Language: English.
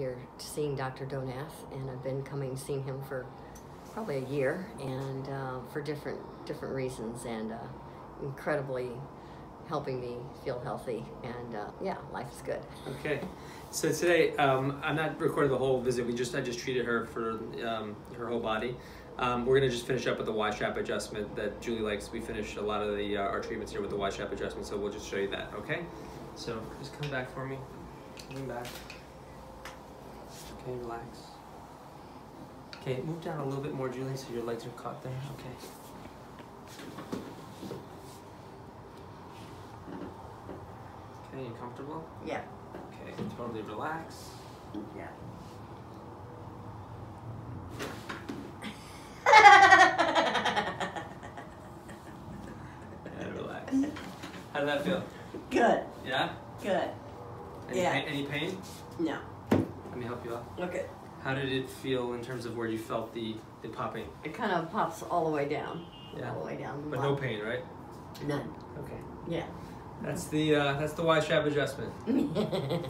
here seeing Dr. Donath, and I've been coming seeing him for probably a year, and uh, for different different reasons, and uh, incredibly helping me feel healthy, and uh, yeah, is good. Okay. So today, um, I'm not recording the whole visit. We just I just treated her for um, her whole body. Um, we're gonna just finish up with the Y strap adjustment that Julie likes. We finished a lot of the uh, our treatments here with the Y strap adjustment, so we'll just show you that. Okay. So just come back for me. Lean back. Okay, relax. Okay, move down a little bit more, Julie, so your legs are caught there. Okay. Okay, you comfortable? Yeah. Okay, totally relax. Yeah. And relax. How did that feel? Good. Yeah? Good. Any, Yeah. pain, any pain? No. Me help you out. Okay. How did it feel in terms of where you felt the, the popping? It kind of pops all the way down. Yeah. All the way down. But no pain, right? None. Okay. Yeah. That's the uh, that's the Y strap adjustment.